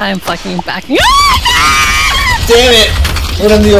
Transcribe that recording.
I'm fucking backing. Ah! Damn it! What on the